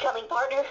coming, partner.